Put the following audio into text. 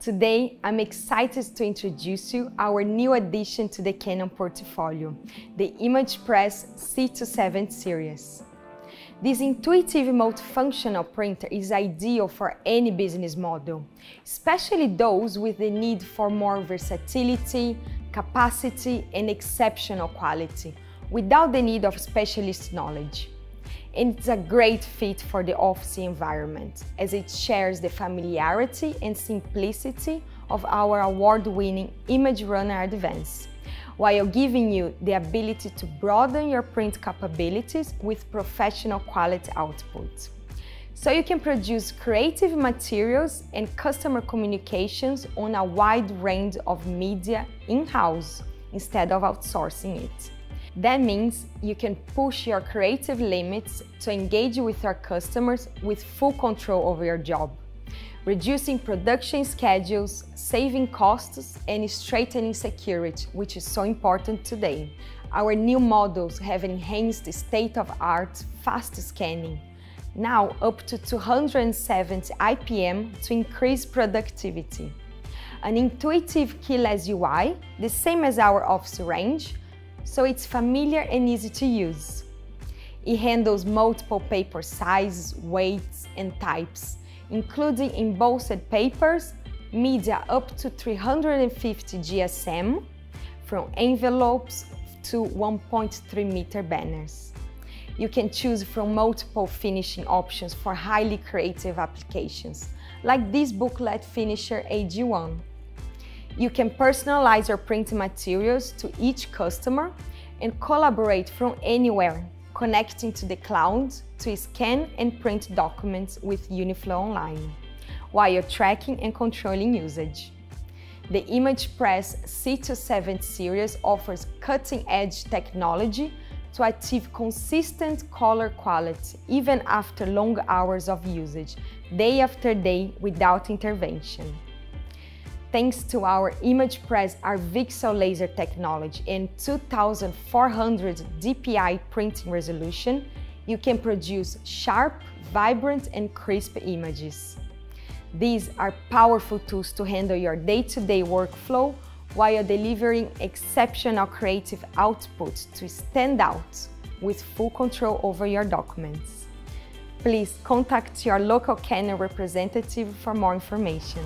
Today, I'm excited to introduce you our new addition to the Canon portfolio, the ImagePress C27 series. This intuitive multifunctional printer is ideal for any business model, especially those with the need for more versatility, capacity, and exceptional quality, without the need of specialist knowledge and it's a great fit for the office environment as it shares the familiarity and simplicity of our award-winning Image Runner Advance, while giving you the ability to broaden your print capabilities with professional quality output. So you can produce creative materials and customer communications on a wide range of media in-house instead of outsourcing it. That means you can push your creative limits to engage with your customers with full control over your job, reducing production schedules, saving costs, and strengthening security, which is so important today. Our new models have enhanced state-of-art fast scanning, now up to 270 IPM to increase productivity. An intuitive keyless UI, the same as our Office range, so it's familiar and easy to use. It handles multiple paper sizes, weights, and types, including embossed papers, media up to 350 GSM, from envelopes to 1.3 meter banners. You can choose from multiple finishing options for highly creative applications, like this booklet finisher AG1. You can personalize your printing materials to each customer and collaborate from anywhere, connecting to the cloud to scan and print documents with Uniflow Online, while you're tracking and controlling usage. The ImagePress C27 series offers cutting-edge technology to achieve consistent color quality even after long hours of usage, day after day without intervention. Thanks to our ImagePress Arvixel laser technology and 2400 DPI printing resolution, you can produce sharp, vibrant and crisp images. These are powerful tools to handle your day-to-day -day workflow while delivering exceptional creative output to stand out with full control over your documents. Please contact your local Canon representative for more information.